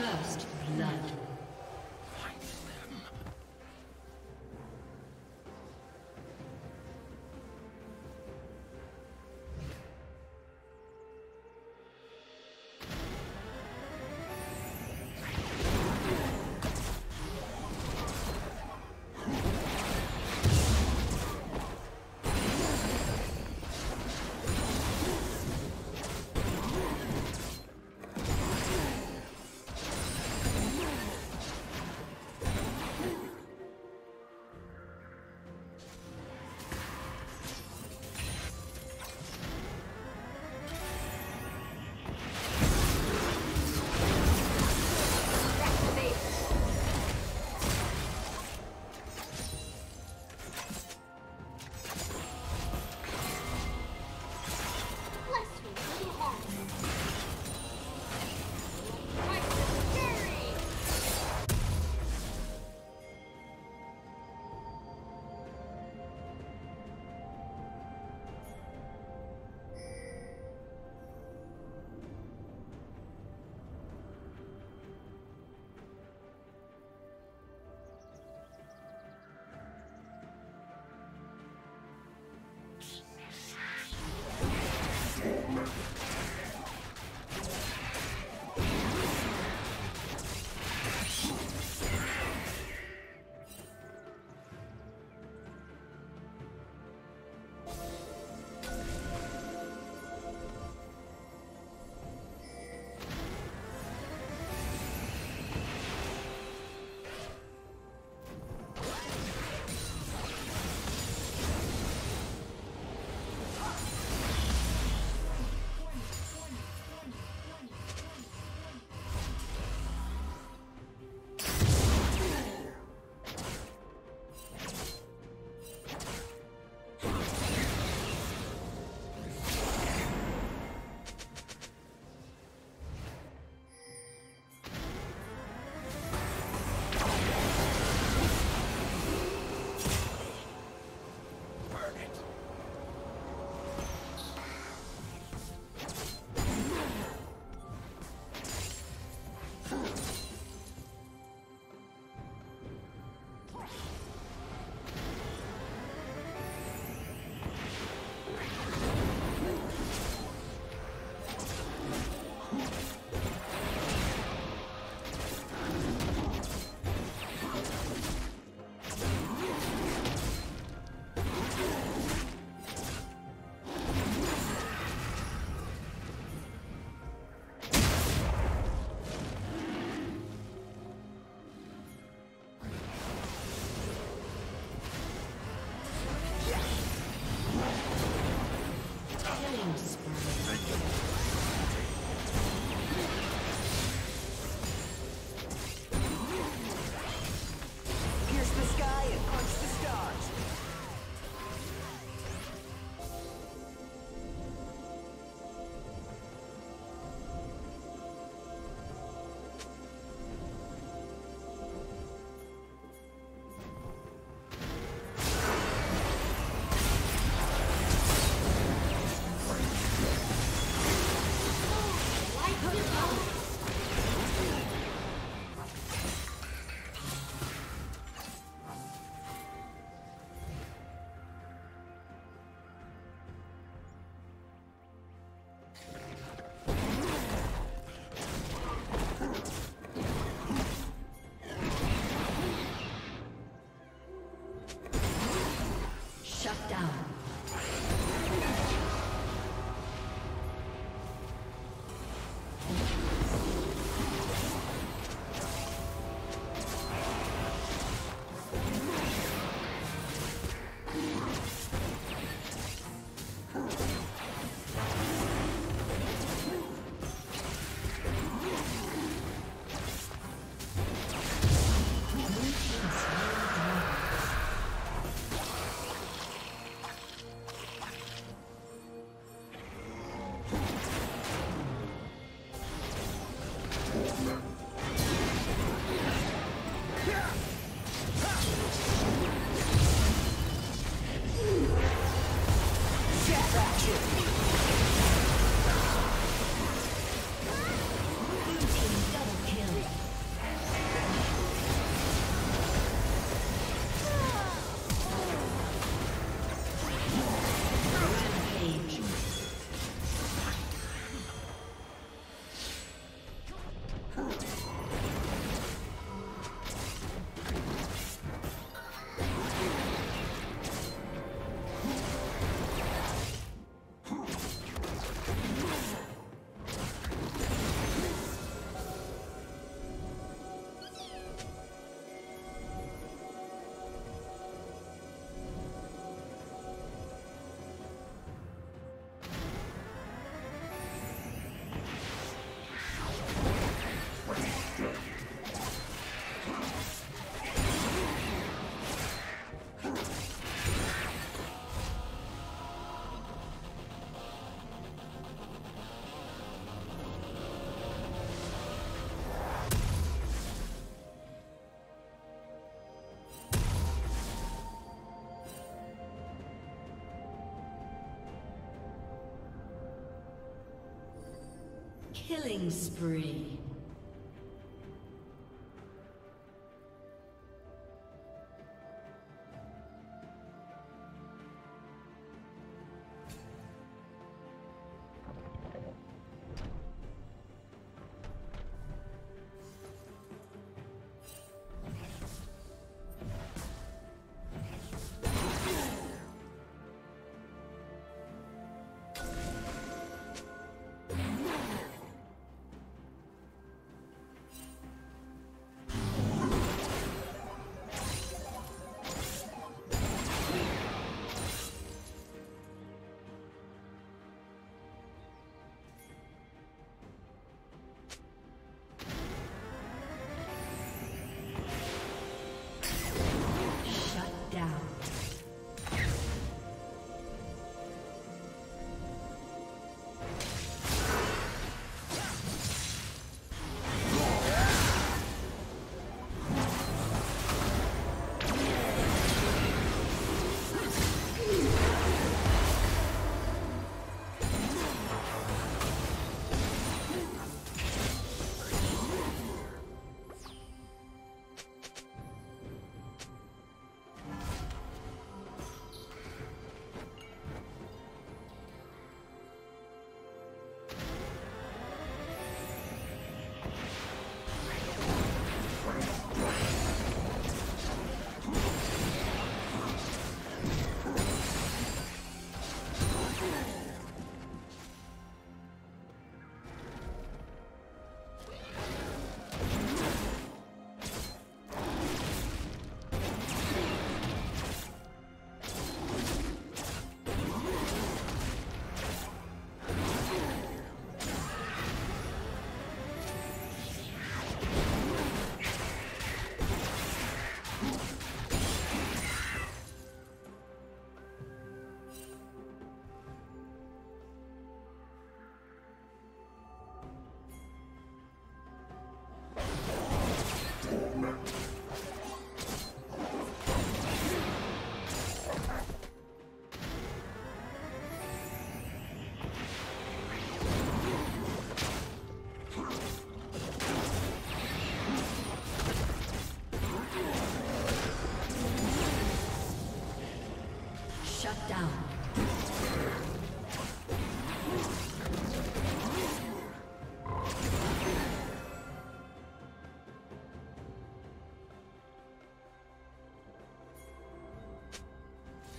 First blood. Killing spree.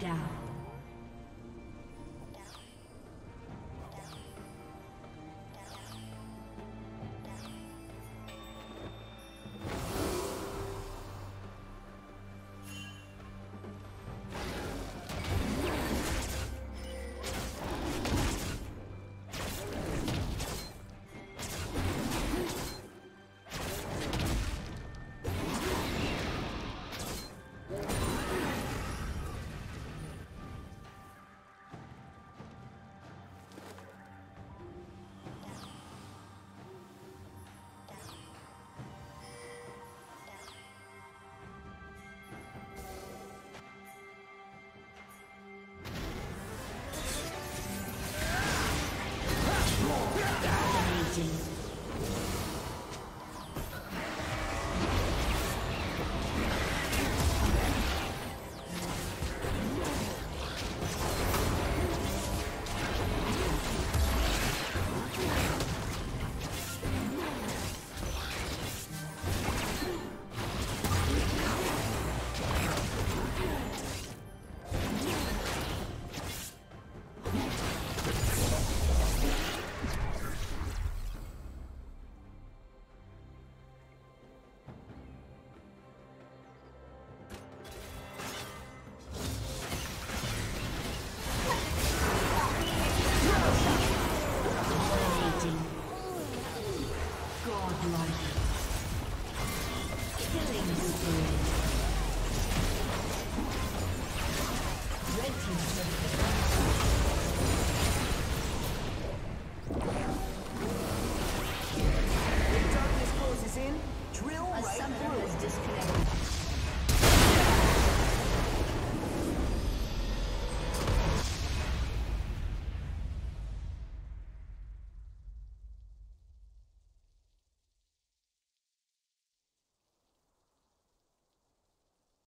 Down. Red team's turret.